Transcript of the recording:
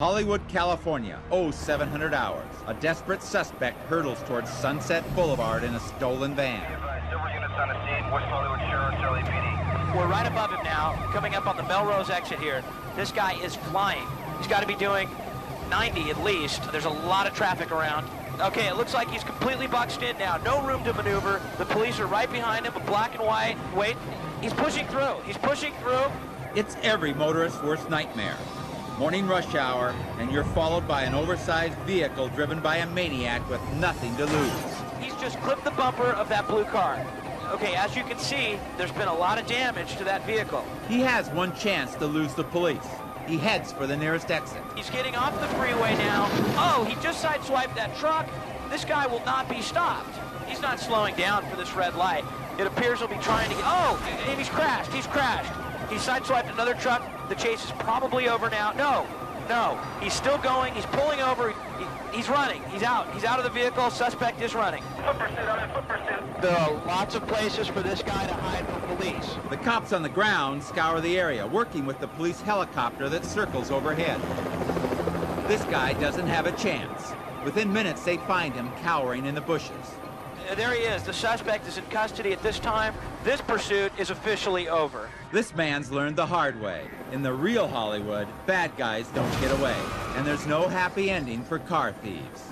Hollywood, California, 0700 hours. A desperate suspect hurtles towards Sunset Boulevard in a stolen van. Several units on the scene, West Hollywood Sheriff's LAPD. We're right above him now, coming up on the Melrose exit here. This guy is flying. He's got to be doing 90 at least. There's a lot of traffic around. Okay, it looks like he's completely boxed in now. No room to maneuver. The police are right behind him, a black and white. Wait, he's pushing through. He's pushing through. It's every motorist's worst nightmare. Morning rush hour, and you're followed by an oversized vehicle driven by a maniac with nothing to lose. He's just clipped the bumper of that blue car. Okay, as you can see, there's been a lot of damage to that vehicle. He has one chance to lose the police. He heads for the nearest exit. He's getting off the freeway now. Oh, he just sideswiped that truck. This guy will not be stopped. He's not slowing down for this red light. It appears he'll be trying to get... Oh, and he's crashed. He's crashed. He sideswiped another truck. The chase is probably over now. No, no. He's still going. He's pulling over. He, he's running. He's out. He's out of the vehicle. Suspect is running. Foot pursuit, I'm foot pursuit. There are lots of places for this guy to hide from police. The cops on the ground scour the area, working with the police helicopter that circles overhead. This guy doesn't have a chance. Within minutes, they find him cowering in the bushes. Uh, There he is. The suspect is in custody at this time. This pursuit is officially over. This man's learned the hard way. In the real Hollywood, bad guys don't get away. And there's no happy ending for car thieves.